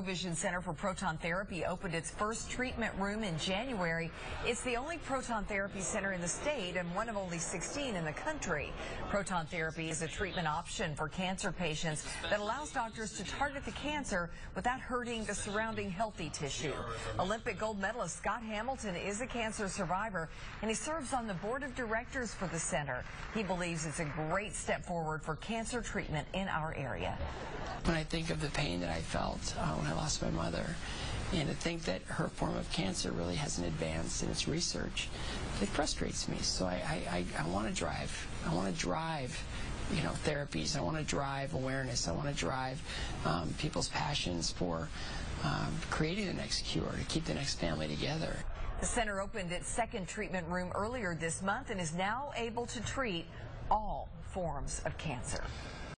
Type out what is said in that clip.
Vision Center for Proton Therapy opened its first treatment room in January. It's the only proton therapy center in the state and one of only 16 in the country. Proton therapy is a treatment option for cancer patients that allows doctors to target the cancer without hurting the surrounding healthy tissue. Olympic gold medalist Scott Hamilton is a cancer survivor and he serves on the board of directors for the center. He believes it's a great step forward for cancer treatment in our area. When I think of the pain that I felt uh, when I lost my mother, and to think that her form of cancer really hasn't advanced in its research, it frustrates me. So I, I, I, want to drive. I want to drive you know, therapies. I want to drive awareness. I want to drive um, people's passions for um, creating the next cure, to keep the next family together. The center opened its second treatment room earlier this month and is now able to treat all forms of cancer.